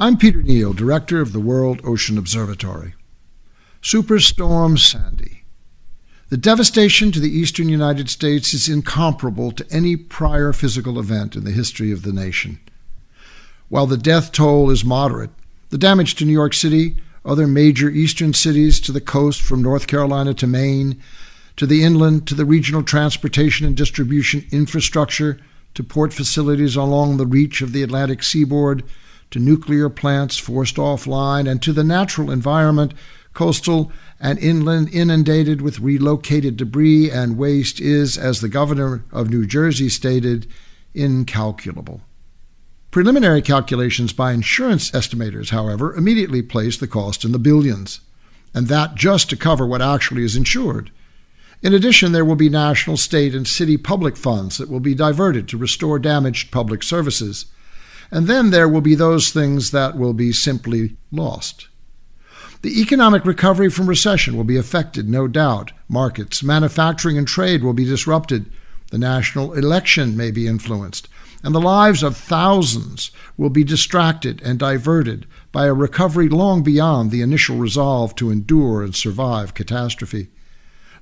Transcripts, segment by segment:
I'm Peter Neill, Director of the World Ocean Observatory. Superstorm Sandy. The devastation to the eastern United States is incomparable to any prior physical event in the history of the nation. While the death toll is moderate, the damage to New York City, other major eastern cities to the coast from North Carolina to Maine, to the inland, to the regional transportation and distribution infrastructure, to port facilities along the reach of the Atlantic seaboard, to nuclear plants forced offline, and to the natural environment, coastal and inland, inundated with relocated debris and waste, is, as the governor of New Jersey stated, incalculable. Preliminary calculations by insurance estimators, however, immediately place the cost in the billions, and that just to cover what actually is insured. In addition, there will be national, state, and city public funds that will be diverted to restore damaged public services. And then there will be those things that will be simply lost. The economic recovery from recession will be affected, no doubt. Markets, manufacturing, and trade will be disrupted. The national election may be influenced. And the lives of thousands will be distracted and diverted by a recovery long beyond the initial resolve to endure and survive catastrophe.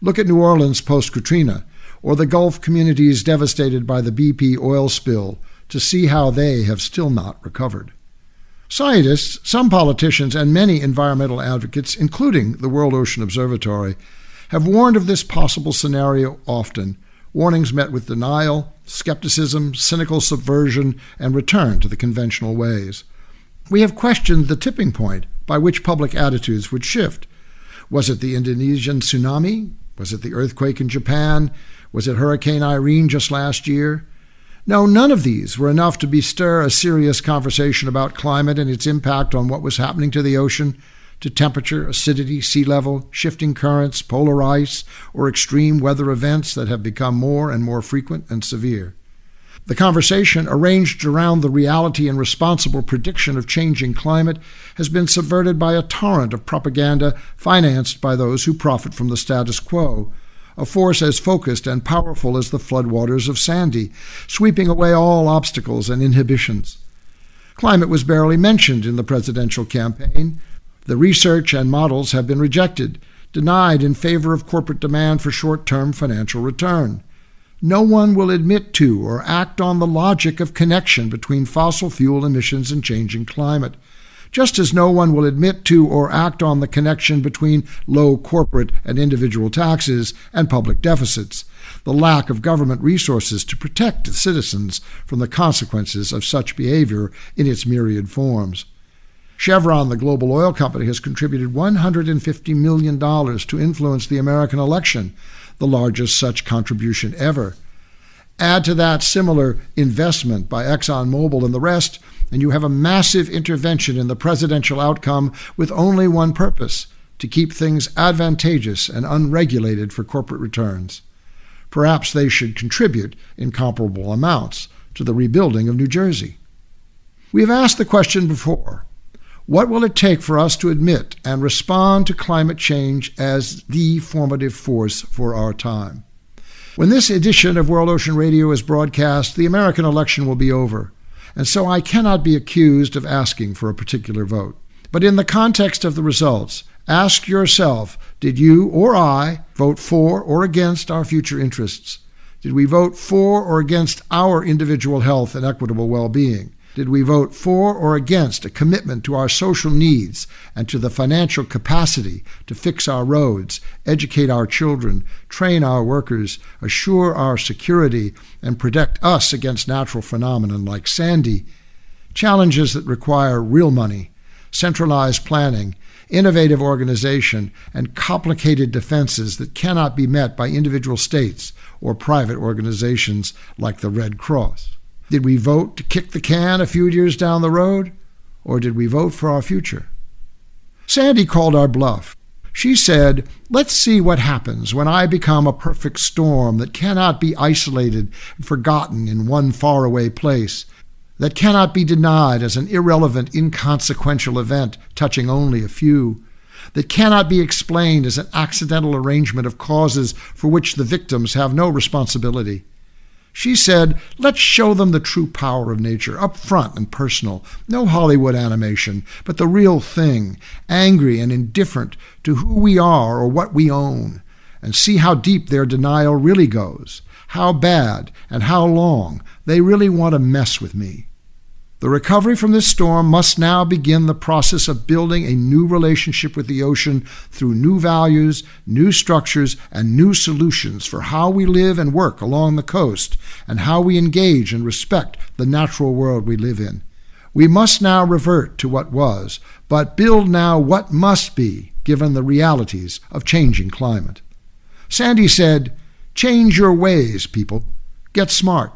Look at New Orleans post Katrina, or the Gulf communities devastated by the BP oil spill, to see how they have still not recovered. Scientists, some politicians, and many environmental advocates, including the World Ocean Observatory, have warned of this possible scenario often. Warnings met with denial, skepticism, cynical subversion, and return to the conventional ways. We have questioned the tipping point by which public attitudes would shift. Was it the Indonesian tsunami? Was it the earthquake in Japan? Was it Hurricane Irene just last year? No, none of these were enough to bestir a serious conversation about climate and its impact on what was happening to the ocean, to temperature, acidity, sea level, shifting currents, polar ice, or extreme weather events that have become more and more frequent and severe. The conversation, arranged around the reality and responsible prediction of changing climate, has been subverted by a torrent of propaganda financed by those who profit from the status quo a force as focused and powerful as the floodwaters of Sandy, sweeping away all obstacles and inhibitions. Climate was barely mentioned in the presidential campaign. The research and models have been rejected, denied in favor of corporate demand for short term financial return. No one will admit to or act on the logic of connection between fossil fuel emissions and changing climate just as no one will admit to or act on the connection between low corporate and individual taxes and public deficits, the lack of government resources to protect citizens from the consequences of such behavior in its myriad forms. Chevron, the global oil company, has contributed $150 million to influence the American election, the largest such contribution ever. Add to that similar investment by ExxonMobil and the rest, and you have a massive intervention in the presidential outcome with only one purpose to keep things advantageous and unregulated for corporate returns. Perhaps they should contribute in comparable amounts to the rebuilding of New Jersey. We have asked the question before what will it take for us to admit and respond to climate change as the formative force for our time? When this edition of World Ocean Radio is broadcast, the American election will be over and so I cannot be accused of asking for a particular vote. But in the context of the results, ask yourself did you or I vote for or against our future interests? Did we vote for or against our individual health and equitable well being? Did we vote for or against a commitment to our social needs and to the financial capacity to fix our roads, educate our children, train our workers, assure our security, and protect us against natural phenomena like Sandy? Challenges that require real money, centralized planning, innovative organization, and complicated defenses that cannot be met by individual states or private organizations like the Red Cross. Did we vote to kick the can a few years down the road, or did we vote for our future? Sandy called our bluff. She said, Let's see what happens when I become a perfect storm that cannot be isolated and forgotten in one faraway place, that cannot be denied as an irrelevant, inconsequential event touching only a few, that cannot be explained as an accidental arrangement of causes for which the victims have no responsibility. She said, Let's show them the true power of nature, up front and personal. No Hollywood animation, but the real thing, angry and indifferent to who we are or what we own. And see how deep their denial really goes, how bad and how long they really want to mess with me. The recovery from this storm must now begin the process of building a new relationship with the ocean through new values, new structures, and new solutions for how we live and work along the coast and how we engage and respect the natural world we live in. We must now revert to what was, but build now what must be, given the realities of changing climate. Sandy said, Change your ways, people. Get smart.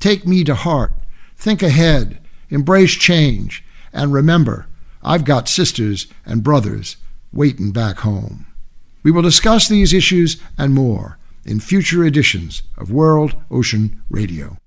Take me to heart. Think ahead embrace change, and remember, I've got sisters and brothers waiting back home. We will discuss these issues and more in future editions of World Ocean Radio.